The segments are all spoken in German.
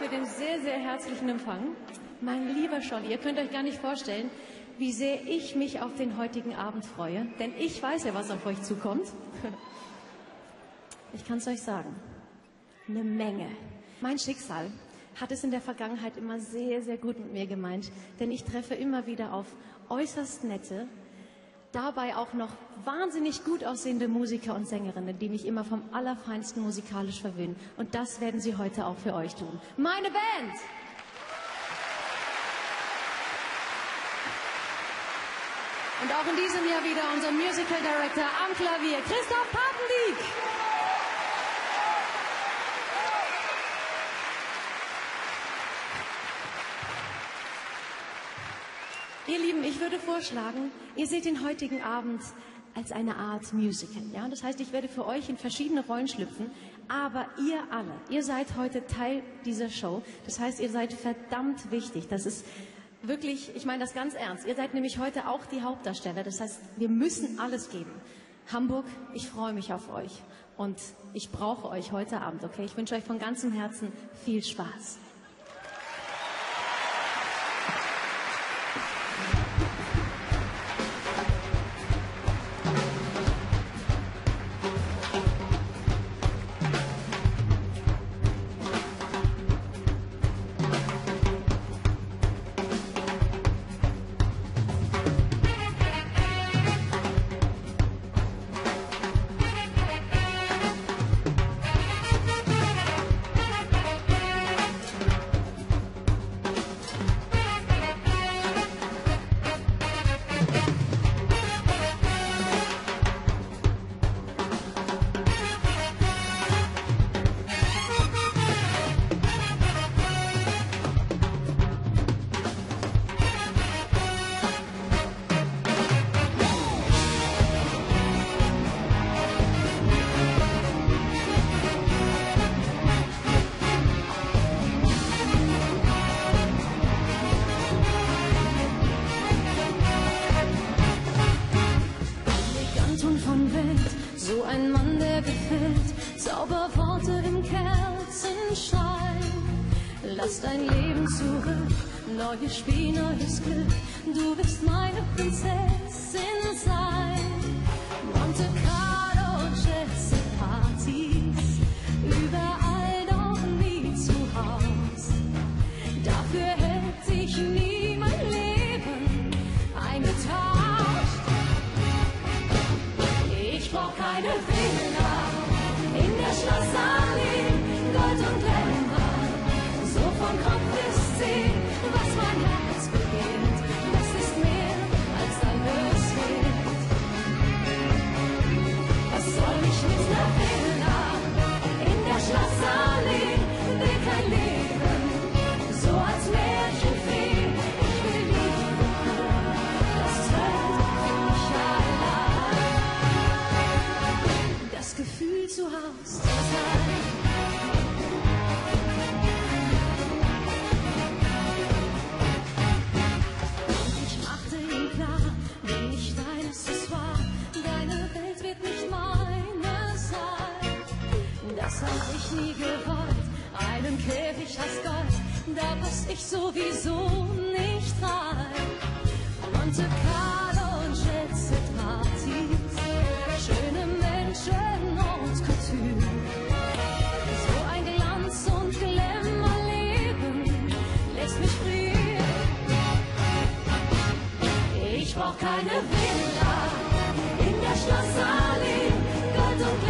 für den sehr, sehr herzlichen Empfang. Mein lieber Scholli, ihr könnt euch gar nicht vorstellen, wie sehr ich mich auf den heutigen Abend freue. Denn ich weiß ja, was auf euch zukommt. Ich kann es euch sagen. Eine Menge. Mein Schicksal hat es in der Vergangenheit immer sehr, sehr gut mit mir gemeint. Denn ich treffe immer wieder auf äußerst nette, dabei auch noch wahnsinnig gut aussehende Musiker und Sängerinnen, die mich immer vom Allerfeinsten musikalisch verwöhnen. Und das werden sie heute auch für euch tun. Meine Band! Und auch in diesem Jahr wieder unser Musical Director am Klavier, Christoph Papendiek. Ihr Lieben, ich würde vorschlagen, ihr seht den heutigen Abend als eine Art Musical. Ja? Das heißt, ich werde für euch in verschiedene Rollen schlüpfen, aber ihr alle, ihr seid heute Teil dieser Show. Das heißt, ihr seid verdammt wichtig. Das ist wirklich, ich meine das ganz ernst. Ihr seid nämlich heute auch die Hauptdarsteller. Das heißt, wir müssen alles geben. Hamburg, ich freue mich auf euch und ich brauche euch heute Abend, okay? Ich wünsche euch von ganzem Herzen viel Spaß. Der gefällt. Zauberworte im Kerzenschein. Lass dein Leben zurück, neues Spiel, neues Glück. Du wirst meine Prinzessin sein. Monte Carlo, Jazz, zu Haus zu sein. Und ich machte ihm klar, bin ich dein Accessoire, deine Welt wird nicht meine sein. Das hab ich nie gewollt, einen Käfig aus Gold, da pass ich sowieso nicht rein. Monte Carlo und Set Partys, schöne brauch keine Villa in der Schlossallee, Gold und Glamour,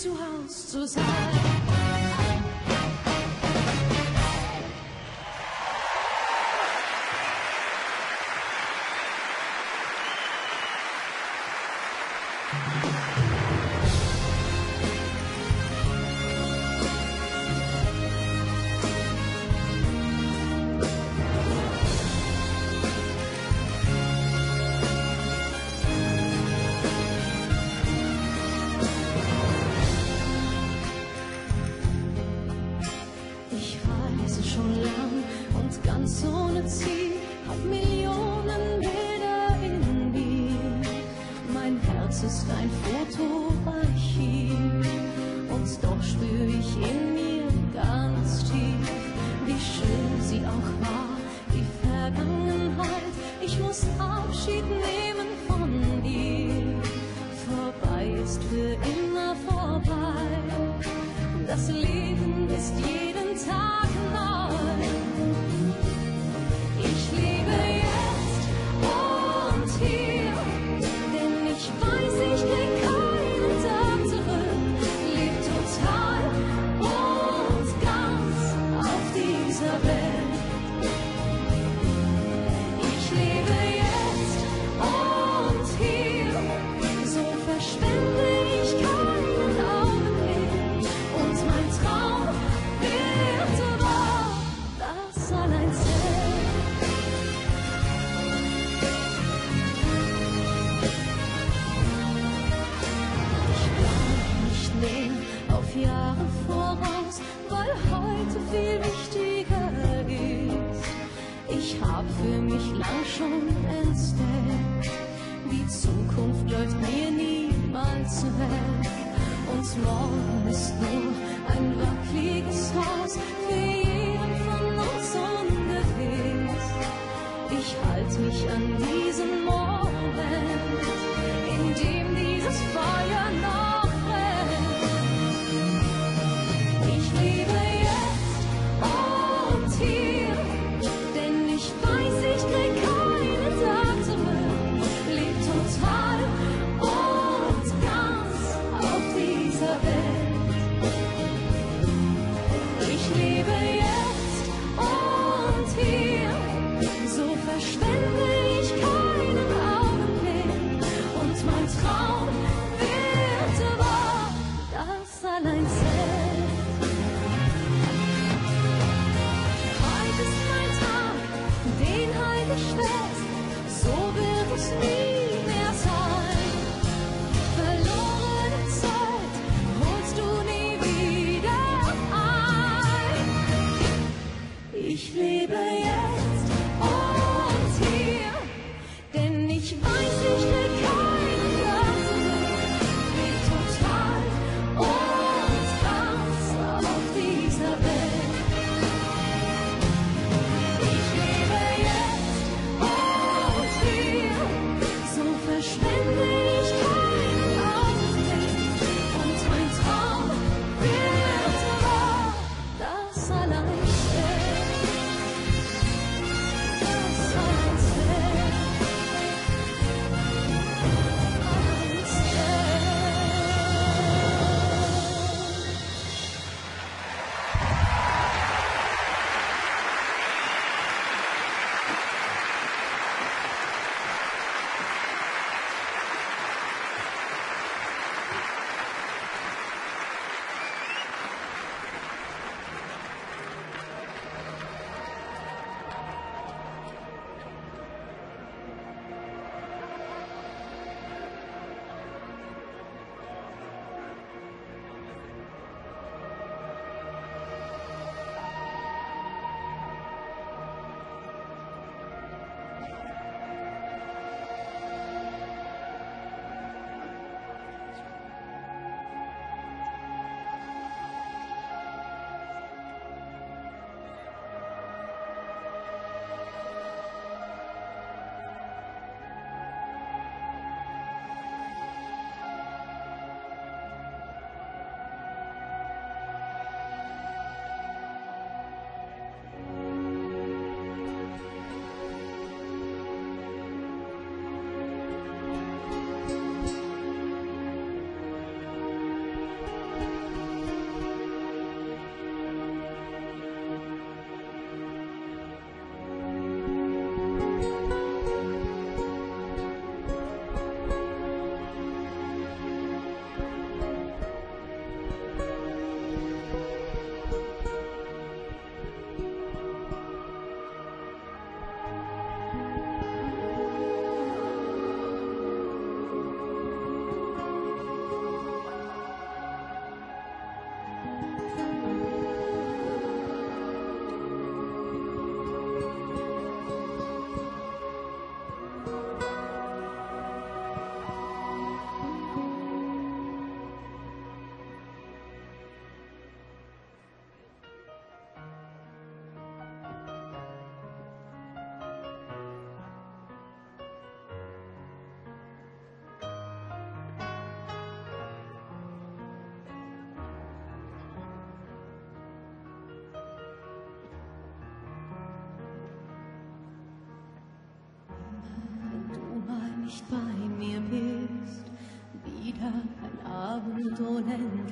zu Haus zu sein.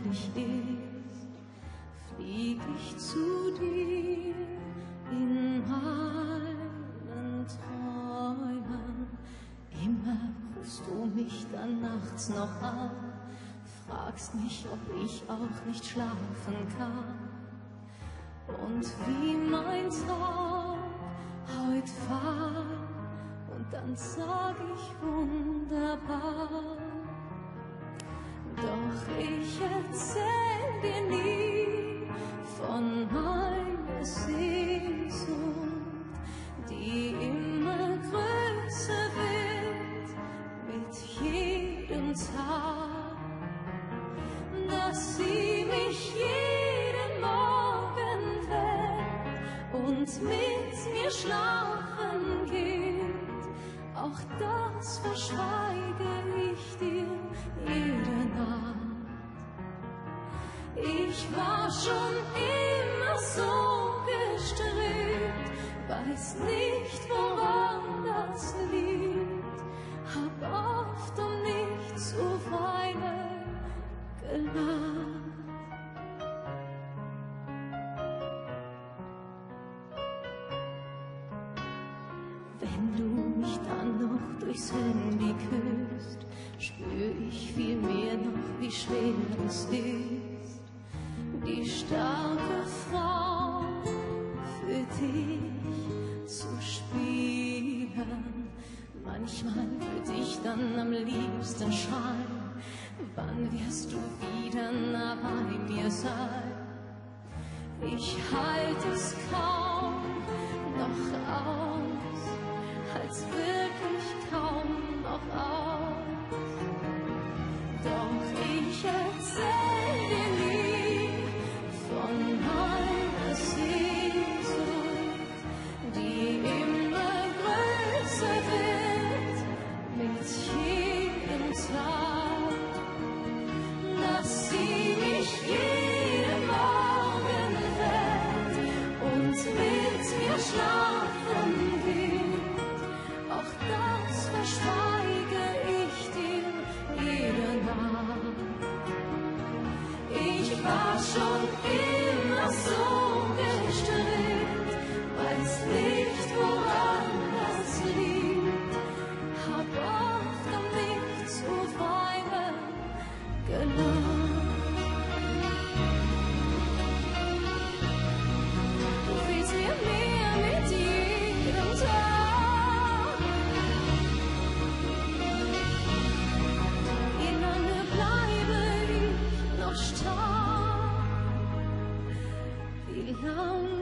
Endlich ist, flieg ich zu dir in meinen Träumen. Immer rufst du mich dann nachts noch an, fragst mich, ob ich auch nicht schlafen kann. Und wie mein Tag heut war, und dann sag ich wunderbar. Doch ich erzähl dir nie von meiner Sehnsucht, die immer größer wird mit jedem Tag, dass sie mich jeden Morgen weckt und mit mir schlafen geht. Auch das verschweige ich Ich war schon immer so gestrebt, weiß nicht, woran das liegt, hab oft um nicht zu weinen gelacht. Wenn du mich dann noch durchs Handy küsst, spür ich viel mehr noch, wie schwer es ist, die starke Frau für dich zu spielen. Manchmal würde ich dann am liebsten schreien, wann wirst du wieder nah bei mir sein? Ich halte es kaum noch aus, als wirklich kaum noch aus. Doch ich erzähl dir jeden Morgen weckt und mit mir schlafen Ich war Wie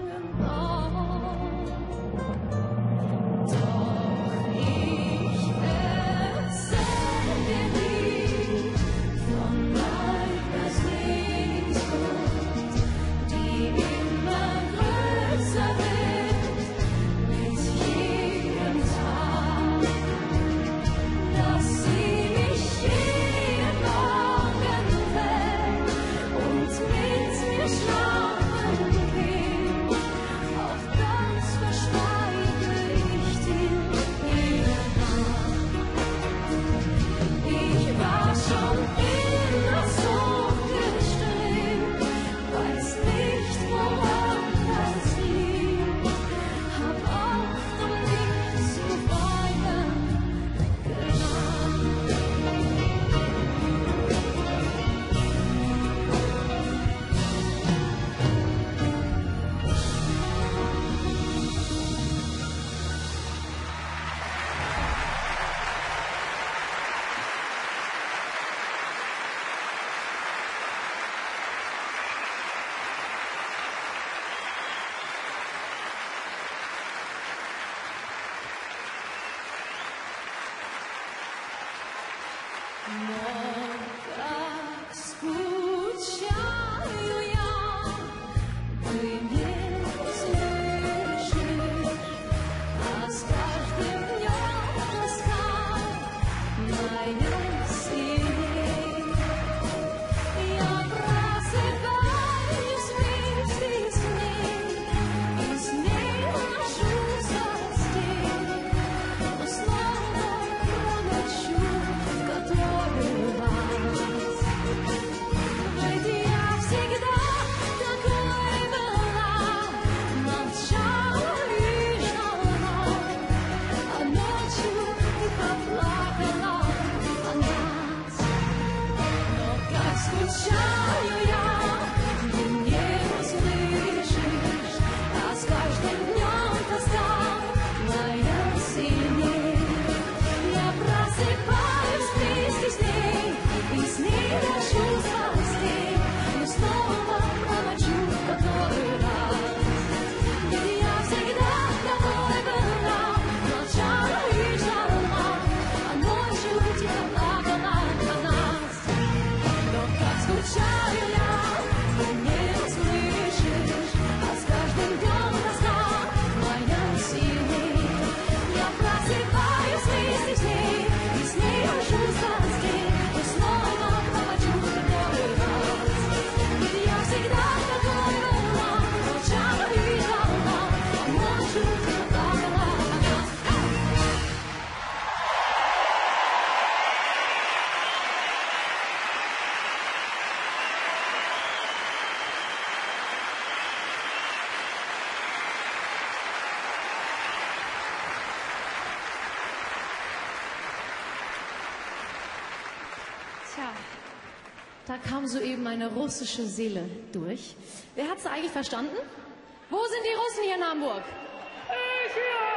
kam soeben eine russische Seele durch. Wer hat es eigentlich verstanden? Wo sind die Russen hier in Hamburg? Ich hier!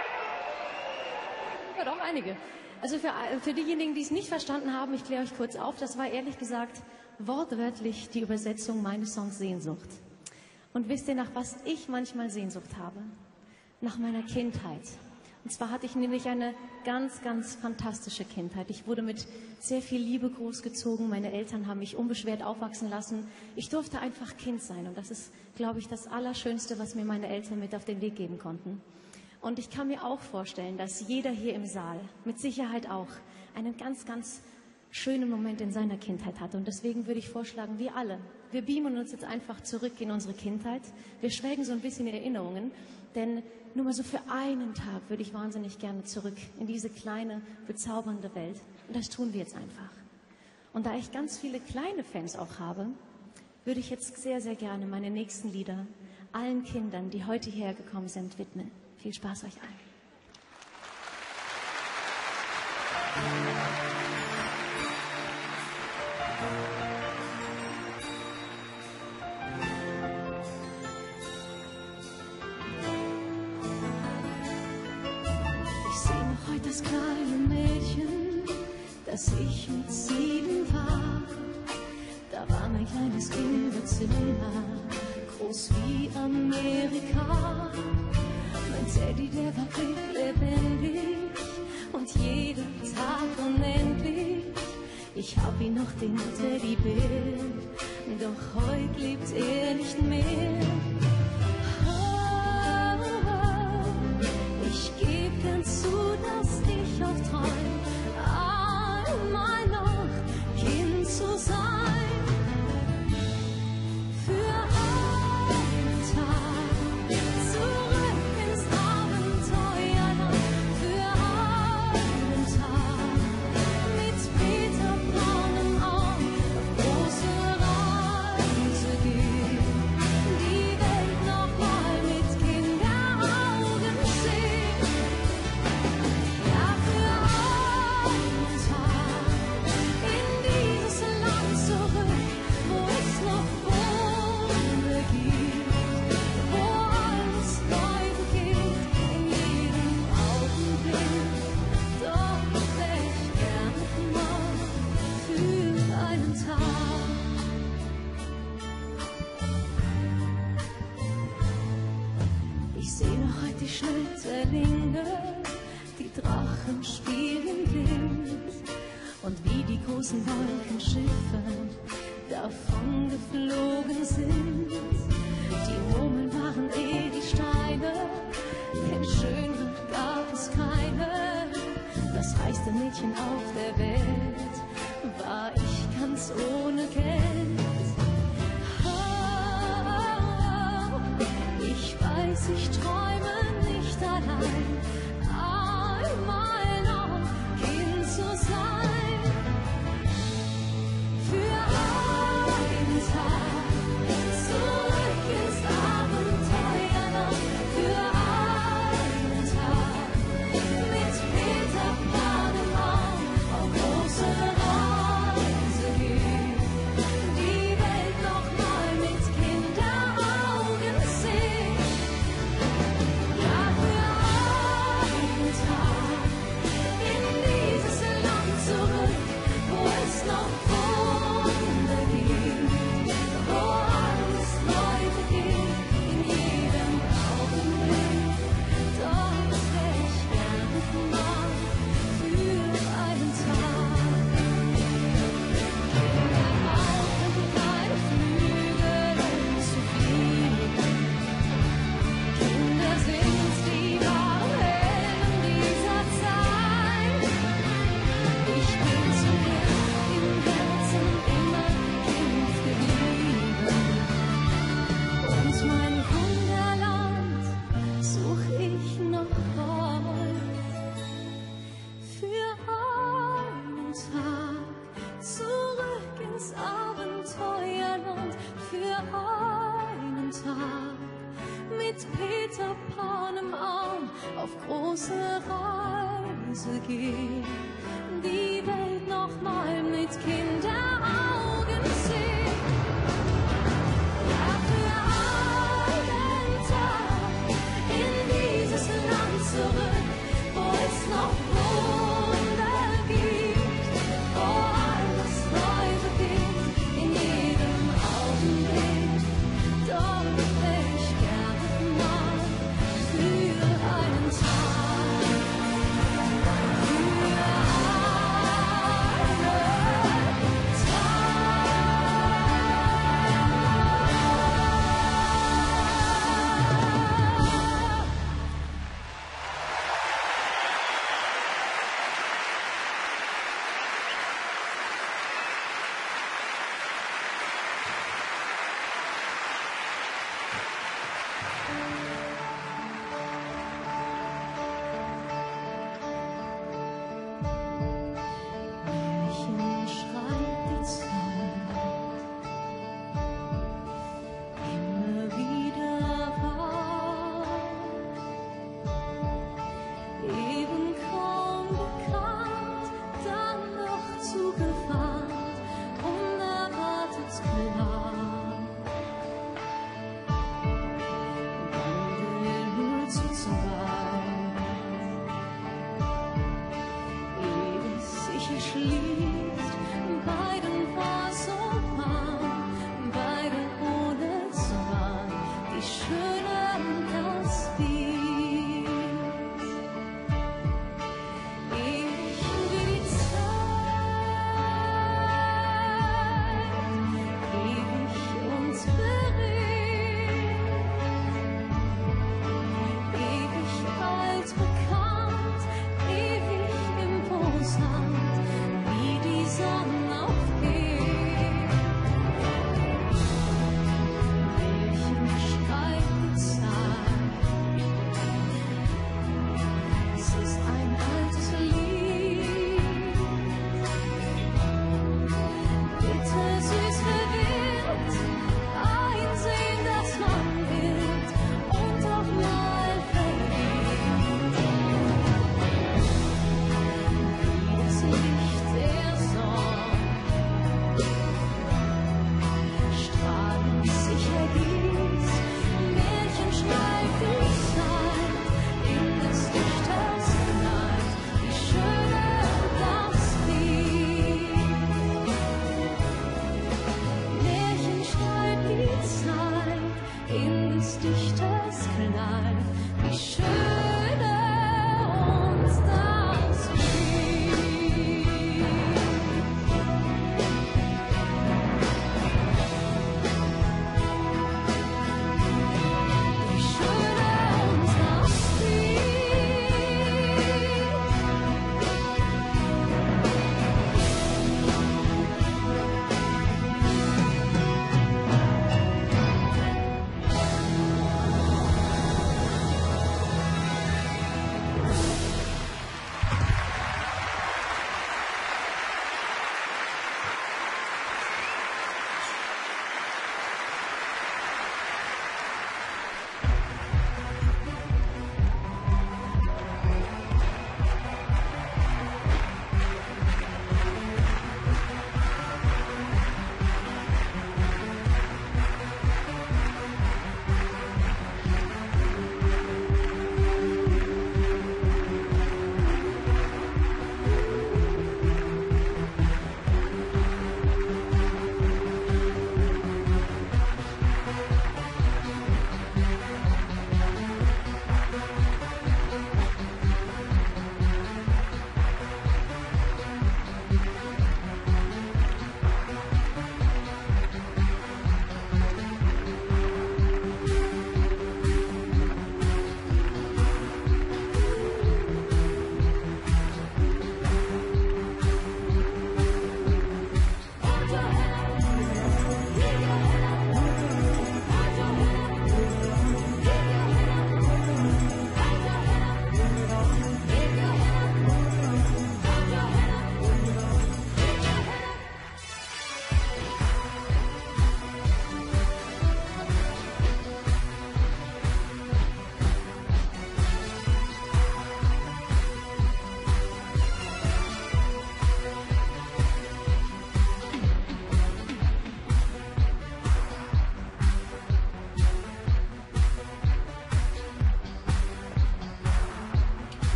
Ja, doch einige. Also für, für diejenigen, die es nicht verstanden haben, ich kläre euch kurz auf, das war ehrlich gesagt wortwörtlich die Übersetzung meines Songs Sehnsucht. Und wisst ihr, nach was ich manchmal Sehnsucht habe? Nach meiner Kindheit. Und zwar hatte ich nämlich eine ganz, ganz fantastische Kindheit. Ich wurde mit sehr viel Liebe großgezogen. Meine Eltern haben mich unbeschwert aufwachsen lassen. Ich durfte einfach Kind sein. Und das ist, glaube ich, das Allerschönste, was mir meine Eltern mit auf den Weg geben konnten. Und ich kann mir auch vorstellen, dass jeder hier im Saal mit Sicherheit auch einen ganz, ganz schönen Moment in seiner Kindheit hatte. Und deswegen würde ich vorschlagen, wir alle, wir beamen uns jetzt einfach zurück in unsere Kindheit. Wir schwelgen so ein bisschen in Erinnerungen. Denn nur mal so für einen Tag würde ich wahnsinnig gerne zurück in diese kleine, bezaubernde Welt. Und das tun wir jetzt einfach. Und da ich ganz viele kleine Fans auch habe, würde ich jetzt sehr, sehr gerne meine nächsten Lieder allen Kindern, die heute hierher gekommen sind, widmen. Viel Spaß euch allen.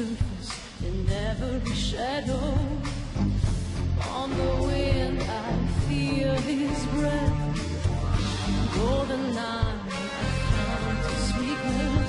surface in every shadow. On the wind, I feel his breath. Golden night, I count his sweetness.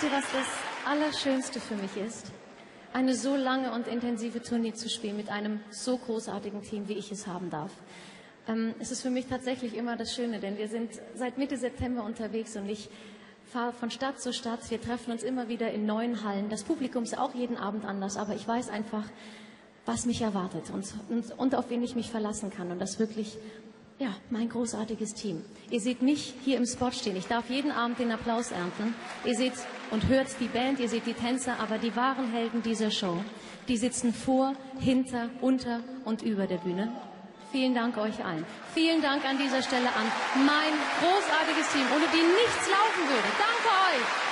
Wisst ihr, was das Allerschönste für mich ist? Eine so lange und intensive Tournee zu spielen mit einem so großartigen Team, wie ich es haben darf. Ähm, es ist für mich tatsächlich immer das Schöne, denn wir sind seit Mitte September unterwegs und ich fahre von Stadt zu Stadt. Wir treffen uns immer wieder in neuen Hallen. Das Publikum ist auch jeden Abend anders, aber ich weiß einfach, was mich erwartet und, und, und auf wen ich mich verlassen kann. Und das wirklich, ja, mein großartiges Team. Ihr seht mich hier im Spot stehen. Ich darf jeden Abend den Applaus ernten. Ihr seht und hört die Band, ihr seht die Tänzer, aber die wahren Helden dieser Show, die sitzen vor, hinter, unter und über der Bühne. Vielen Dank euch allen. Vielen Dank an dieser Stelle an mein großartiges Team, ohne die nichts laufen würde. Danke euch!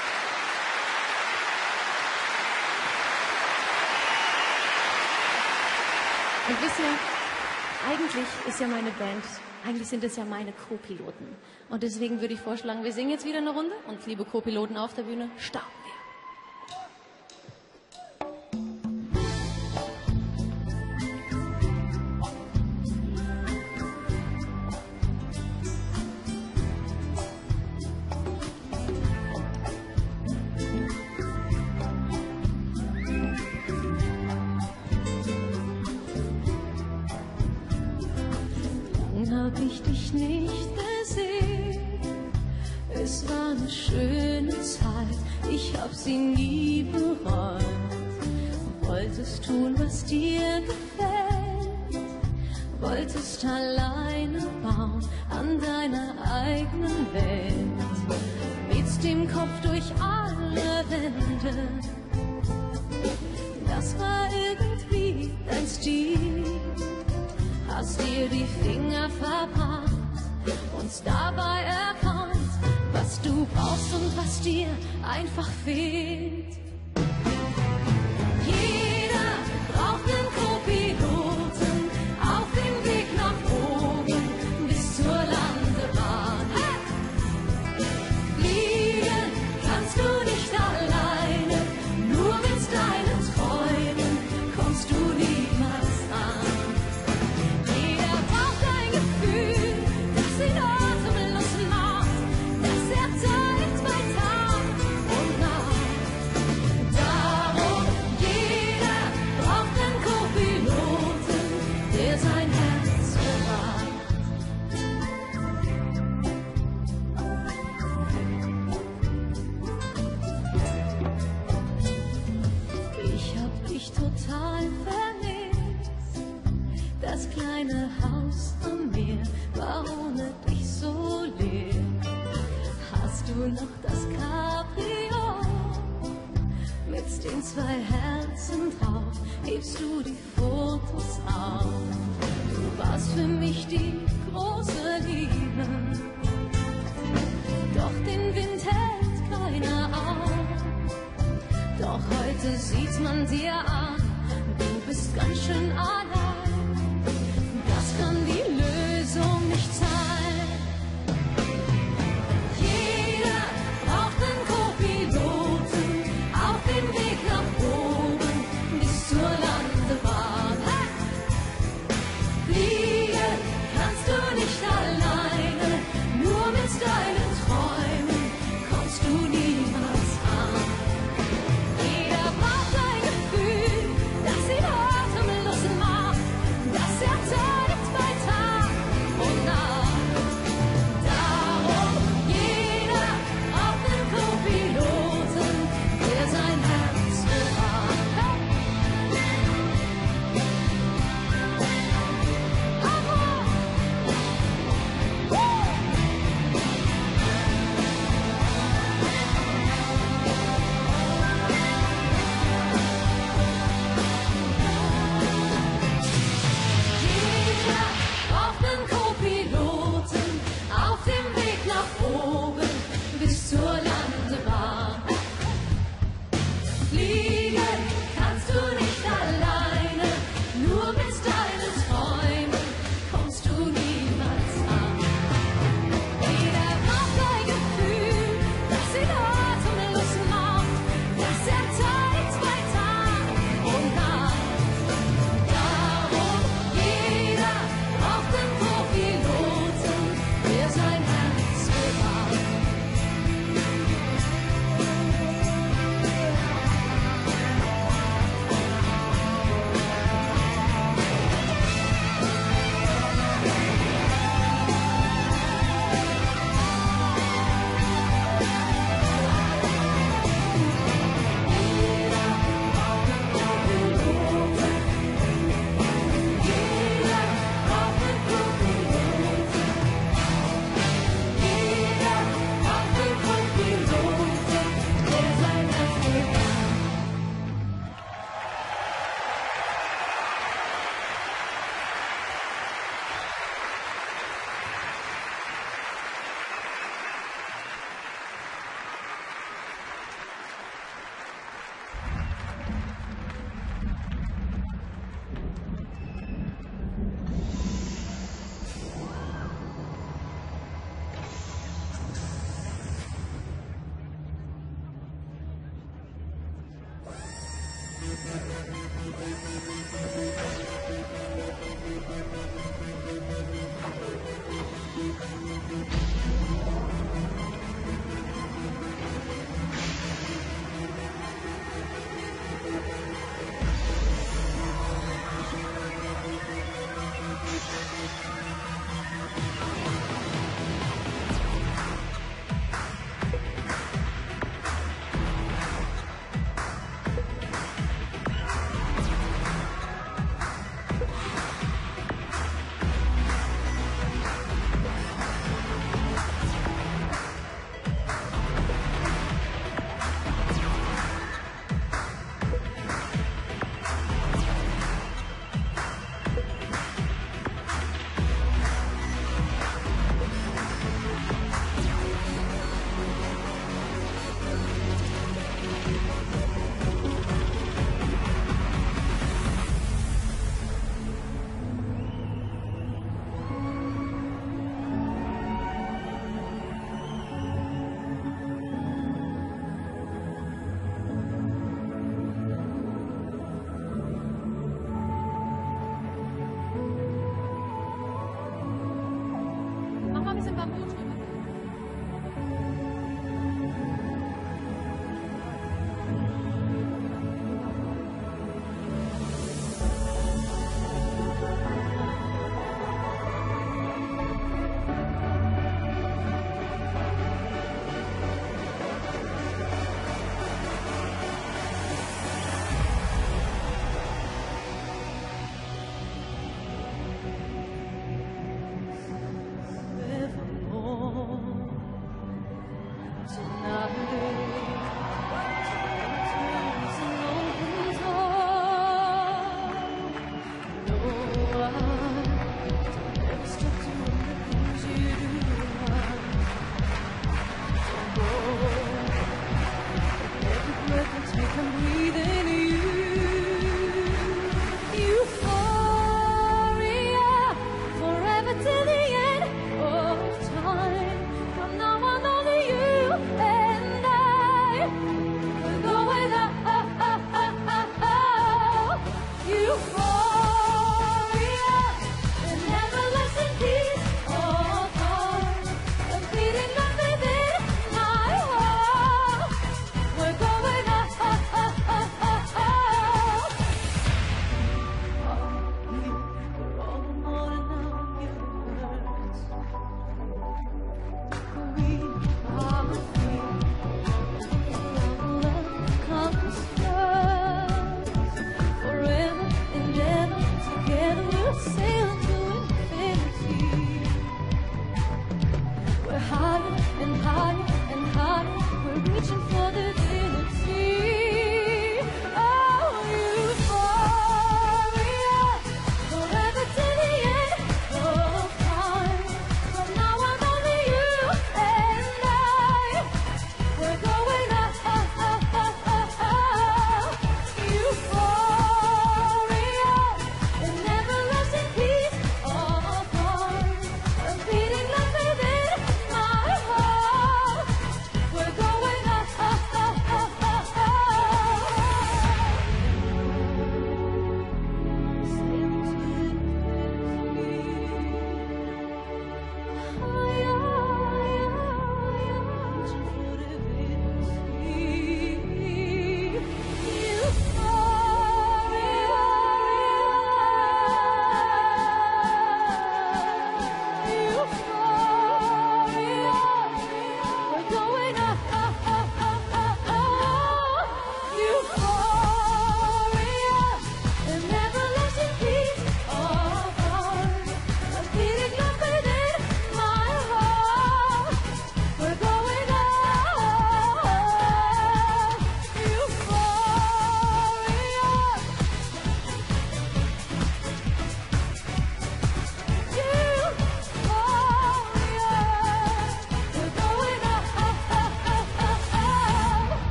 Und wisst ihr, eigentlich ist ja meine Band, eigentlich sind es ja meine Co-Piloten. Und deswegen würde ich vorschlagen, wir singen jetzt wieder eine Runde und liebe Co-Piloten auf der Bühne, starten hab ich dich nicht gesehen. Es war eine schöne Zeit, ich hab sie nie bereut. Wolltest tun, was dir gefällt, wolltest alleine bauen an deiner eigenen Welt. Mit dem Kopf durch alle Wände, das war irgendwie hast dir die Finger verbrannt und dabei erkannt, was du brauchst und was dir einfach fehlt.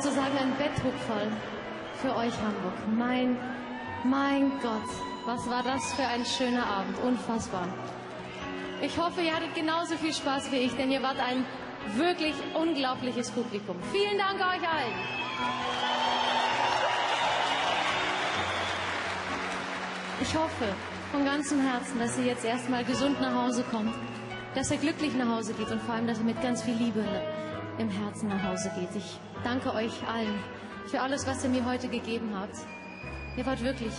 Sozusagen ein Bettdruckfall für euch Hamburg. Mein, mein Gott, was war das für ein schöner Abend. Unfassbar. Ich hoffe, ihr hattet genauso viel Spaß wie ich, denn ihr wart ein wirklich unglaubliches Publikum. Vielen Dank euch allen. Ich hoffe von ganzem Herzen, dass ihr jetzt erstmal gesund nach Hause kommt, dass ihr glücklich nach Hause geht und vor allem, dass ihr mit ganz viel Liebe im Herzen nach Hause geht. Ich danke euch allen für alles, was ihr mir heute gegeben habt. Ihr wart wirklich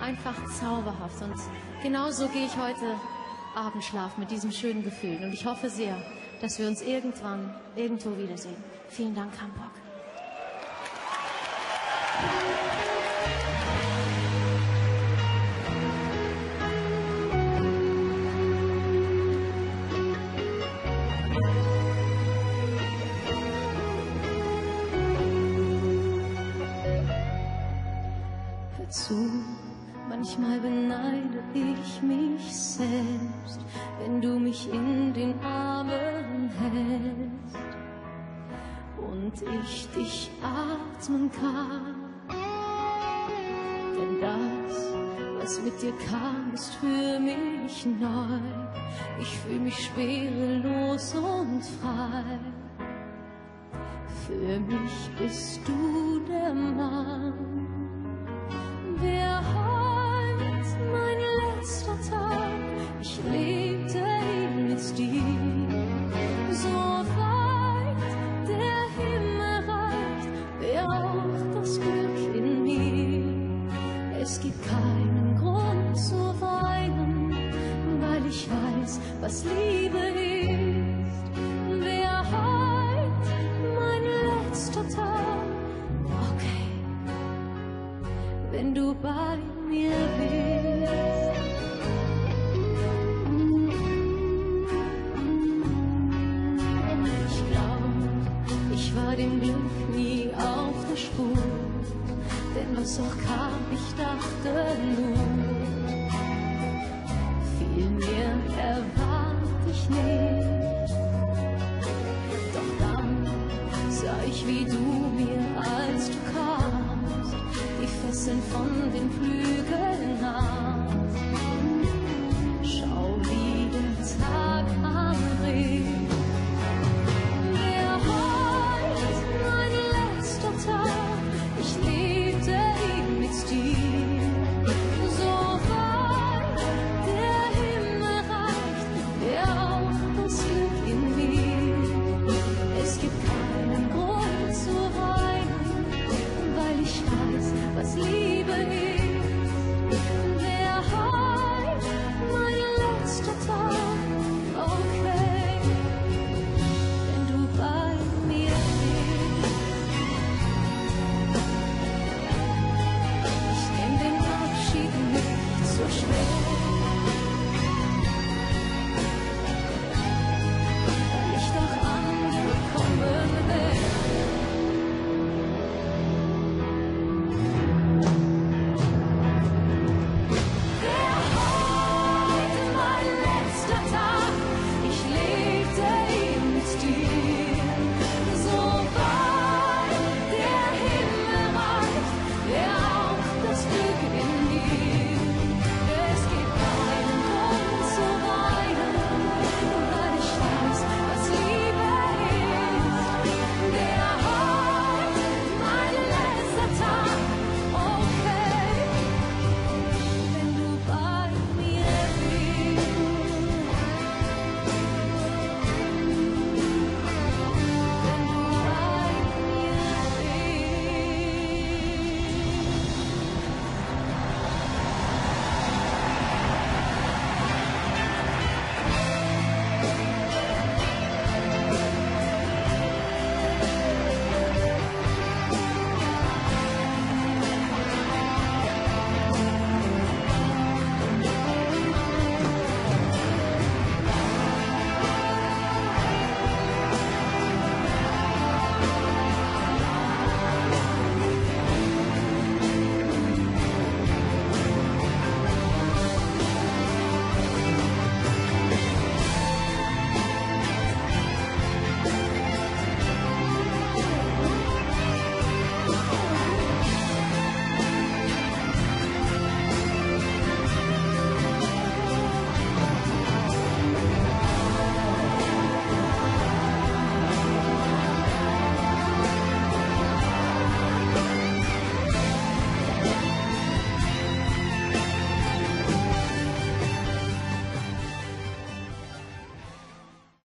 einfach zauberhaft und genauso gehe ich heute Abend schlafen mit diesem schönen Gefühl und ich hoffe sehr, dass wir uns irgendwann irgendwo wiedersehen. Vielen Dank, Hamburg. Kann. Denn das, was mit dir kam, ist für mich neu. Ich fühle mich schwerelos und frei. Für mich bist du der Mann. Wer heut dem Glück nie auf der Spur, denn was auch kam, ich dachte nur, viel mehr erwart ich nicht. Doch dann sah ich, wie du mir, als du kamst, die Fesseln von den Flügeln nahm.